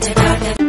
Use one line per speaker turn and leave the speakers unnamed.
Doctor, doctor.